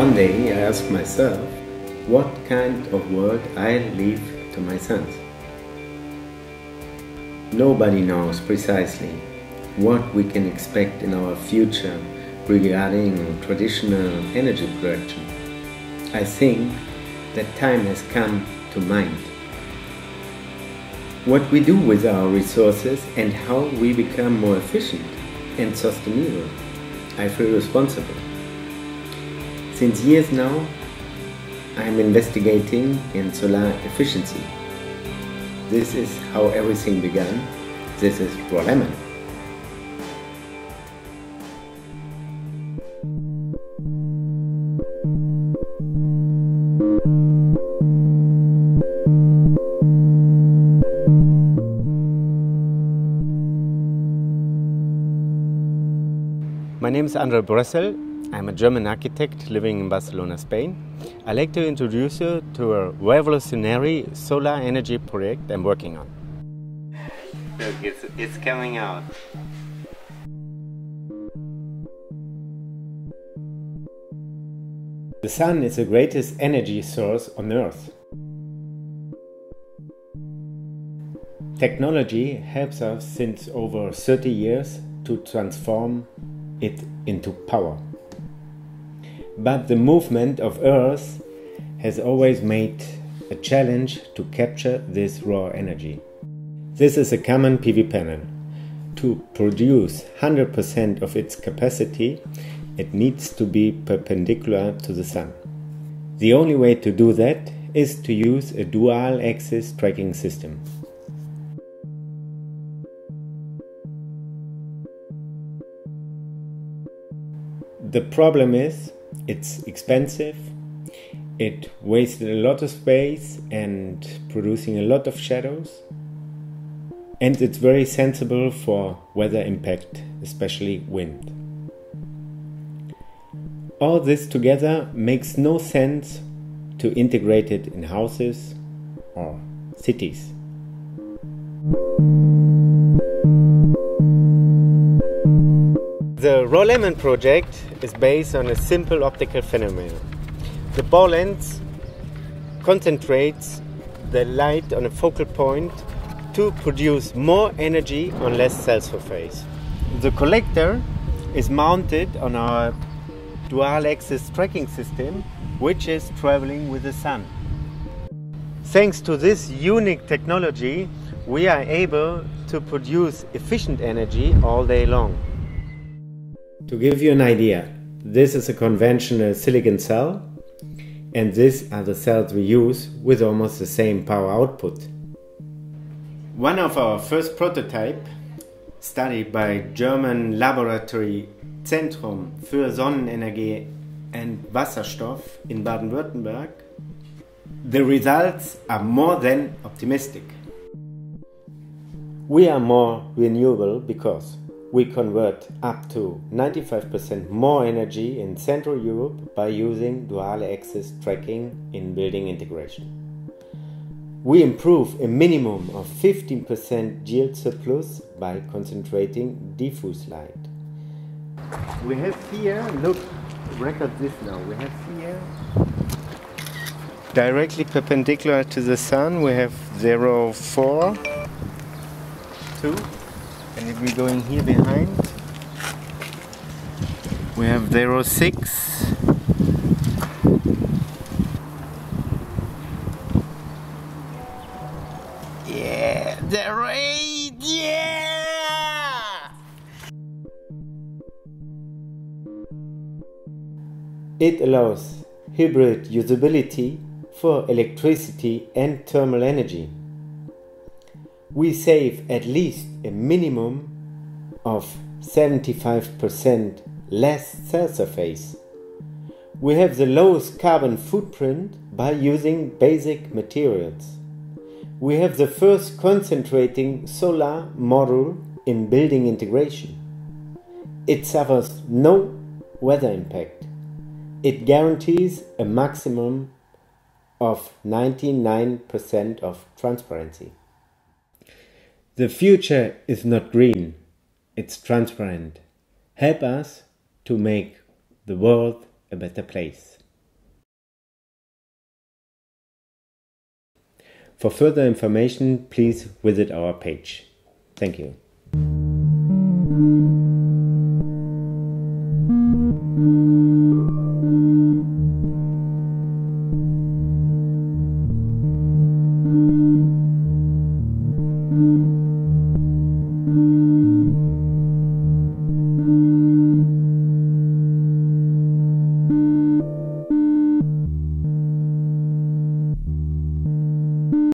One day I asked myself what kind of world I'll leave to my sons. Nobody knows precisely what we can expect in our future regarding traditional energy production. I think that time has come to mind. What we do with our resources and how we become more efficient and sustainable. I feel responsible. Since years now, I am investigating in solar efficiency. This is how everything began. This is Rawlemon. My name is Andre Broessel. I'm a German architect living in Barcelona, Spain. I'd like to introduce you to a revolutionary solar energy project I'm working on. Look, it's, it's coming out. The sun is the greatest energy source on Earth. Technology helps us since over 30 years to transform it into power. But the movement of Earth has always made a challenge to capture this raw energy. This is a common PV panel. To produce 100% of its capacity, it needs to be perpendicular to the sun. The only way to do that is to use a dual axis tracking system. The problem is it's expensive, it wasted a lot of space and producing a lot of shadows, and it's very sensible for weather impact, especially wind. All this together makes no sense to integrate it in houses or cities. The Rawlemon project is based on a simple optical phenomenon. The ball lens concentrates the light on a focal point to produce more energy on less cell surface. The collector is mounted on our dual axis tracking system, which is traveling with the sun. Thanks to this unique technology, we are able to produce efficient energy all day long. To give you an idea, this is a conventional silicon cell and these are the cells we use with almost the same power output. One of our first prototype, studied by German laboratory Zentrum für Sonnenenergie and Wasserstoff in Baden-Württemberg, the results are more than optimistic. We are more renewable because we convert up to 95% more energy in Central Europe by using dual axis tracking in building integration. We improve a minimum of 15% yield surplus by concentrating diffuse light. We have here, look, record this now. We have here directly perpendicular to the sun, we have 0, 4, 2, and if we go in here behind we have 06 yeah the raid yeah! It allows hybrid usability for electricity and thermal energy we save at least a minimum of 75% less cell surface. We have the lowest carbon footprint by using basic materials. We have the first concentrating solar model in building integration. It suffers no weather impact. It guarantees a maximum of 99% of transparency. The future is not green, it's transparent. Help us to make the world a better place. For further information, please visit our page. Thank you. thank you